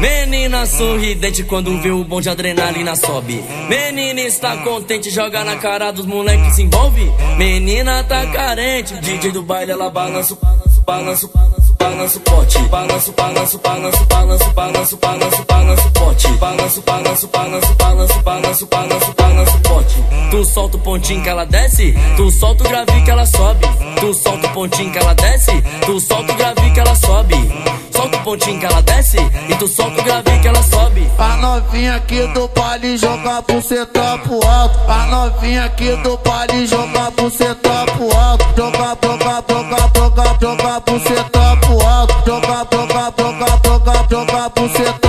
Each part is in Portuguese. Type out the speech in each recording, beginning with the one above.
Menina sorridente quando vê o bom de adrenalina sobe. Menina está contente, joga na cara dos moleques se envolve. Menina tá carente, DJ do baile ela balança, balança, balança, o pote. Balança, balança, balança, balança, balança, balança, balança o pote. Balança, balança, balança, balança, balança, balança, balança o pote. Tu solta o pontinho que ela desce, tu solta o gravi que ela sobe. Tu solta o pontinho que ela desce, tu solta pontinho ela desce e tu solta o gravi que ela sobe. A novinha aqui do pali joga buceta pro alto. A novinha aqui do pali joga buceta pro alto. Joga, joga, joga, joga, joga buceta pro alto. Joga, joga, joga, joga, joga buceta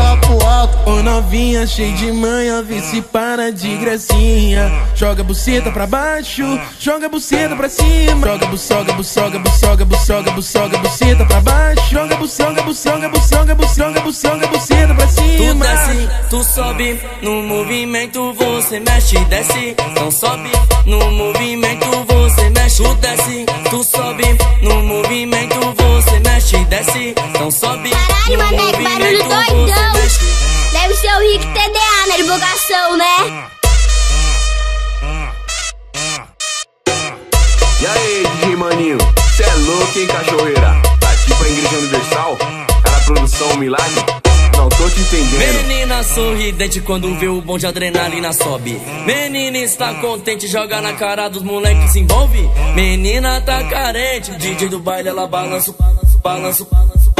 novinha cheia de manha, vê se para de gracinha. Joga a buceta pra baixo, joga a buceta pra cima. Joga buçoga, buçoga, buçoga, buçoga, buçoga, buceta pra baixo. Joga buçoga, buçoga, buçoga, buçoga, buçoga, buceta pra Tu cima. desce, tu sobe, no movimento você mexe, desce, não sobe, no movimento você mexe, tu desce, tu sobe, no movimento você mexe, desce, não sobe, divulgação, né? E aí, DJ Maninho, cê é louco, hein, cachorreira? Tá aqui pra Igreja Universal? Cara, produção, um milagre? Não tô te entendendo. Menina sorridente quando vê o bom de adrenalina sobe. Menina está contente, joga na cara dos moleques se envolve. Menina tá carente, DJ do baile ela balança, balança, balança,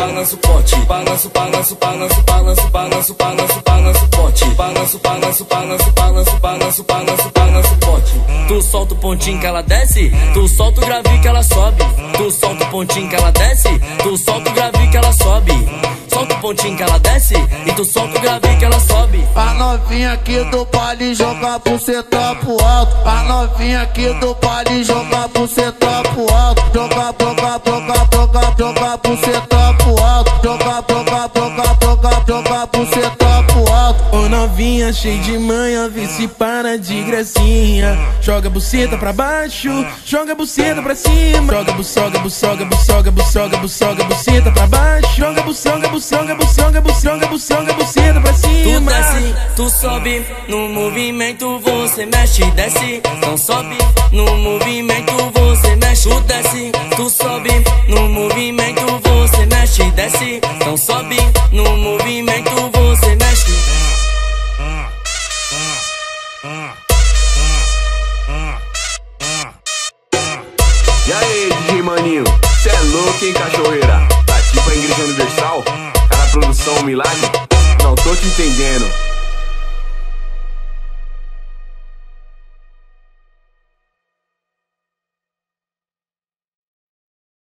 balança, balança o pote. Balança, balança, balança, balança, balança, balança, balança o pote. Balança, balança, balança, balança, balança, balança, balança o pote. Tu solta o pontinho que ela desce, tu solta o gravi que ela sobe. Tu solta o pontinho que ela desce, tu solta o gravi que ela sobe. Solta o pontinho que ela desce e tu solta o gravi que ela sobe. A novinha aqui do pali joga buceta pro alto. A novinha aqui do pali joga buceta pro alto. Joga, joga, joga, joga, joga buceta pro alto. Ô novinha cheia de manha, vê se para de gracinha. Joga a buceta pra baixo, joga a buceta pra cima. Joga buçoga, buçoga, buçoga, buçoga, buçoga, buceta pra baixo. Joga buçoga, buçoga, buçoga, buçoga, buçoga, buceta pra Tu cima. desce, tu sobe, no movimento você mexe, desce, não sobe, no movimento você mexe, tu desce, tu sobe, no movimento você mexe, desce, não sobe, no movimento Maninho, cê é louco, hein, cachorreira? Tá aqui pra Igreja Universal? Cara, produção, um milagre? Não tô te entendendo.